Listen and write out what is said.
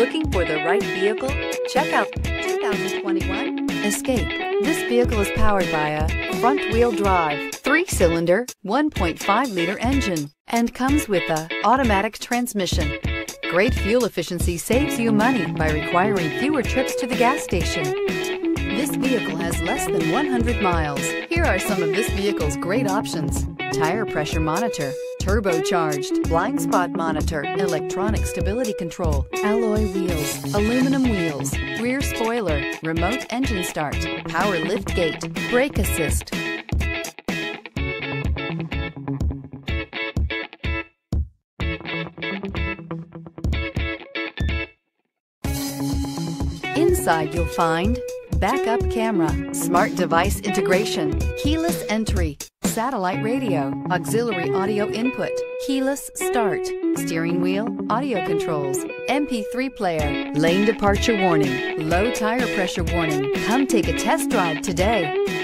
Looking for the right vehicle? Check out 2021 Escape. This vehicle is powered by a front-wheel drive, three-cylinder, 1.5-liter engine, and comes with a automatic transmission. Great fuel efficiency saves you money by requiring fewer trips to the gas station. This vehicle has less than 100 miles. Here are some of this vehicle's great options. Tire pressure monitor, turbocharged, blind spot monitor, electronic stability control, alloy wheels, aluminum wheels, rear spoiler, remote engine start, power lift gate, brake assist. Inside you'll find backup camera, smart device integration, keyless entry, satellite radio, auxiliary audio input, keyless start, steering wheel, audio controls, MP3 player, lane departure warning, low tire pressure warning. Come take a test drive today.